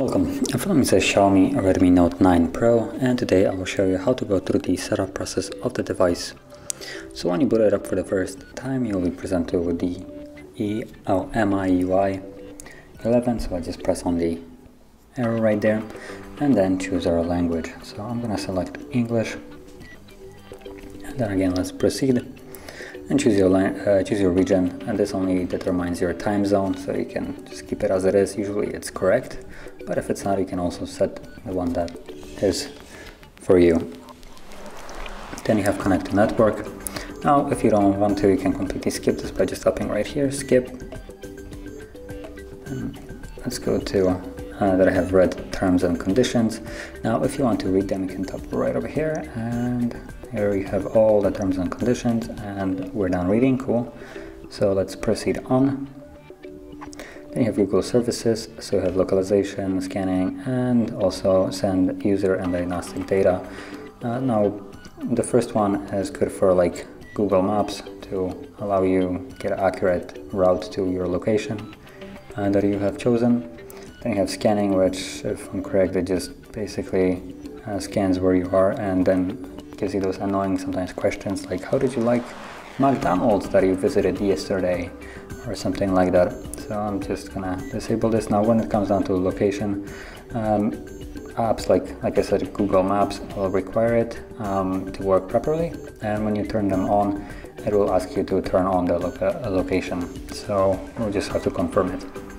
Welcome, in front of me is a Xiaomi Redmi Note 9 Pro and today I will show you how to go through the setup process of the device. So when you boot it up for the first time you will be presented with the E oh, MIUI 11 so I just press on the arrow right there and then choose our language. So I'm gonna select English and then again let's proceed and choose your uh, choose your region and this only determines your time zone so you can just keep it as it is. Usually it's correct but if it's not you can also set the one that is for you. Then you have connect to network. Now if you don't want to you can completely skip this by just tapping right here skip. And let's go to uh, that I have read terms and conditions now if you want to read them you can tap right over here and here you have all the terms and conditions and we're done reading, cool. So let's proceed on. Then you have Google services, so you have localization, scanning, and also send user and diagnostic data. Uh, now, the first one is good for like Google Maps to allow you get accurate route to your location uh, that you have chosen. Then you have scanning, which, if I'm correct, it just basically uh, scans where you are and then gives you those annoying sometimes questions like how did you like McDonald's that you visited yesterday or something like that. So I'm just gonna disable this. Now when it comes down to location, um, apps like, like I said, Google Maps will require it um, to work properly. And when you turn them on, it will ask you to turn on the location. So you'll just have to confirm it.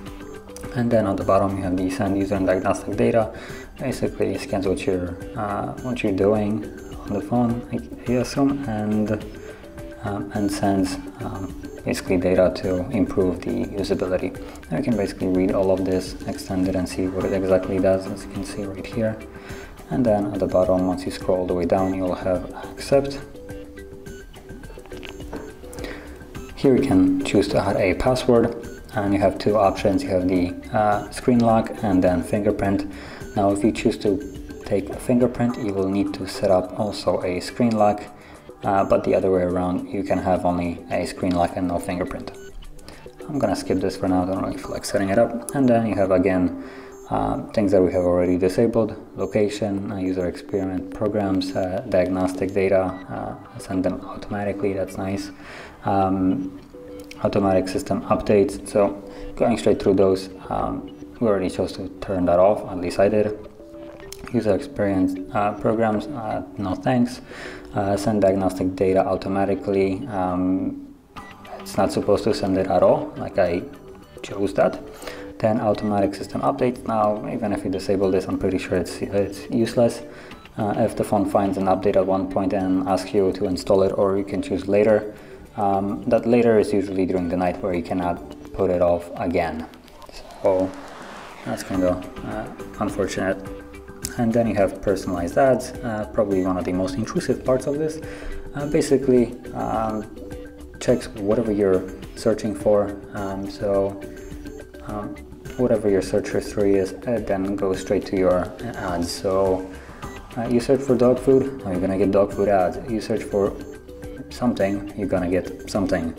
And then on the bottom you have the send user and diagnostic data. Basically scans what you're, uh, what you're doing, on the phone, I assume, and um, and sends um, basically data to improve the usability. Now you can basically read all of this, extend it, and see what it exactly does, as you can see right here. And then at the bottom, once you scroll all the way down, you'll have accept. Here you can choose to add a password and you have two options. You have the uh, screen lock and then fingerprint. Now if you choose to take a fingerprint, you will need to set up also a screen lock, uh, but the other way around, you can have only a screen lock and no fingerprint. I'm gonna skip this for now, I don't really feel like setting it up. And then you have again, uh, things that we have already disabled, location, uh, user experiment programs, uh, diagnostic data, uh, send them automatically, that's nice. Um, automatic system updates, so going straight through those, um, we already chose to turn that off, at least I did user experience uh, programs, uh, no thanks. Uh, send diagnostic data automatically. Um, it's not supposed to send it at all, like I chose that. Then automatic system updates. Now, even if you disable this, I'm pretty sure it's, it's useless. Uh, if the phone finds an update at one point and asks you to install it, or you can choose later. Um, that later is usually during the night where you cannot put it off again. So that's kind of uh, unfortunate and then you have personalized ads, uh, probably one of the most intrusive parts of this. Uh, basically, um, checks whatever you're searching for. Um, so um, whatever your search history is, it then goes straight to your ads. So uh, you search for dog food, you're gonna get dog food ads. You search for something, you're gonna get something.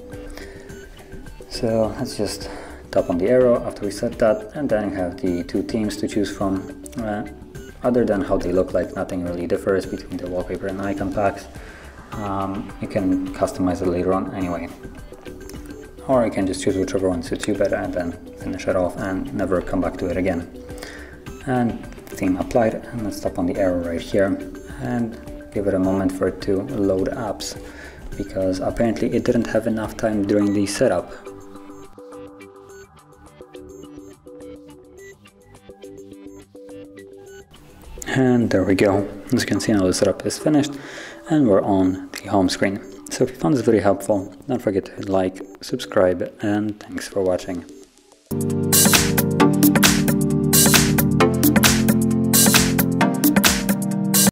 So let's just tap on the arrow after we set that, and then you have the two themes to choose from. Uh, other than how they look like, nothing really differs between the wallpaper and icon packs. Um, you can customize it later on anyway. Or you can just choose whichever one suits you better and then finish it off and never come back to it again. And theme applied, and let's tap on the arrow right here and give it a moment for it to load apps because apparently it didn't have enough time during the setup And there we go. As you can see now the setup is finished and we're on the home screen. So if you found this video helpful, don't forget to like, subscribe and thanks for watching.